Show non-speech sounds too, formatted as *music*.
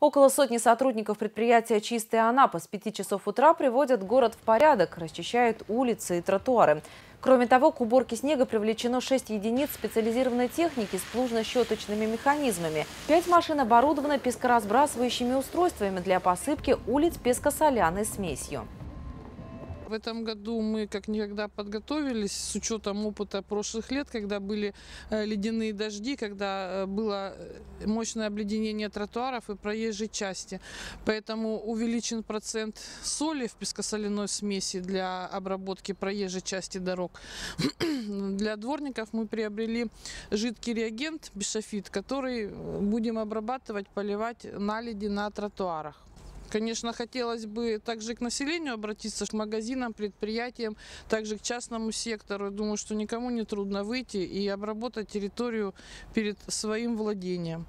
Около сотни сотрудников предприятия «Чистая Анапа» с 5 часов утра приводят город в порядок, расчищают улицы и тротуары. Кроме того, к уборке снега привлечено 6 единиц специализированной техники с плужно-щеточными механизмами. 5 машин оборудованы пескоразбрасывающими устройствами для посыпки улиц пескосоляной смесью. В этом году мы как никогда подготовились с учетом опыта прошлых лет, когда были э, ледяные дожди, когда э, было э, мощное обледенение тротуаров и проезжей части. Поэтому увеличен процент соли в пескосоляной смеси для обработки проезжей части дорог. *clears throat* Для дворников мы приобрели жидкий реагент бишофит, который будем обрабатывать, поливать наледи на тротуарах. Конечно, хотелось бы также к населению обратиться, к магазинам, предприятиям, также к частному сектору. Думаю, что никому не трудно выйти и обработать территорию перед своим владением.